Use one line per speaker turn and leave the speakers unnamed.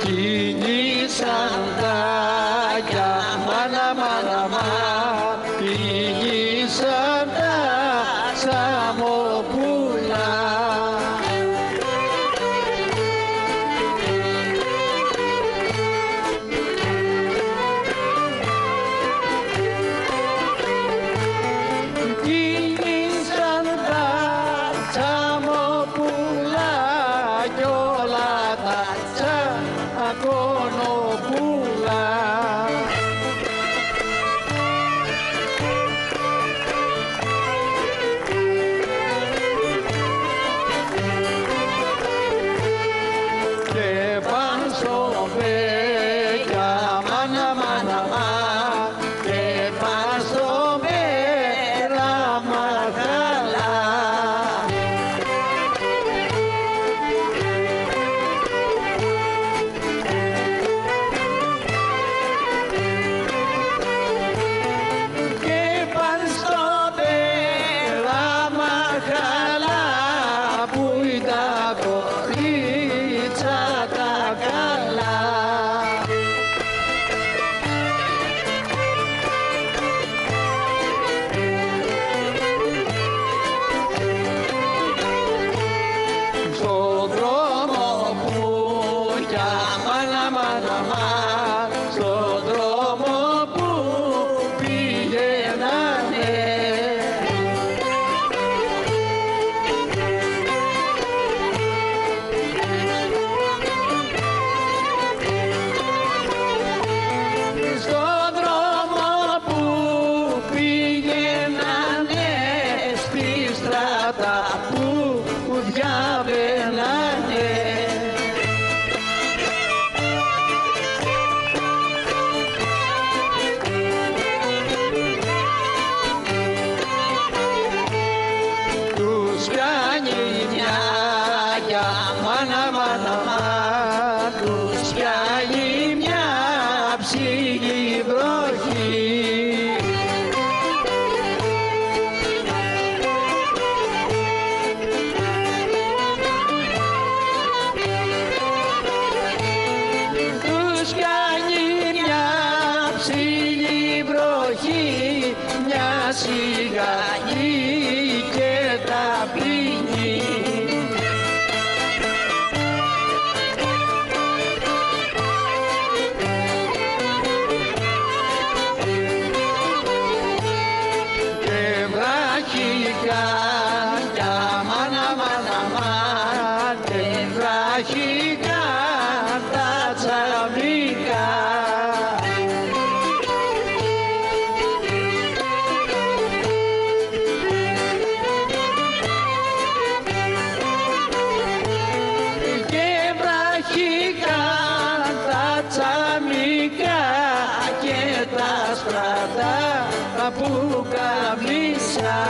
Kini sanda no, no, no. Thank you. μαχικά τα τσαμπλικά. Και βραχικά τα τσαμπλικά και τα σπρατά τα πουκαμίσα.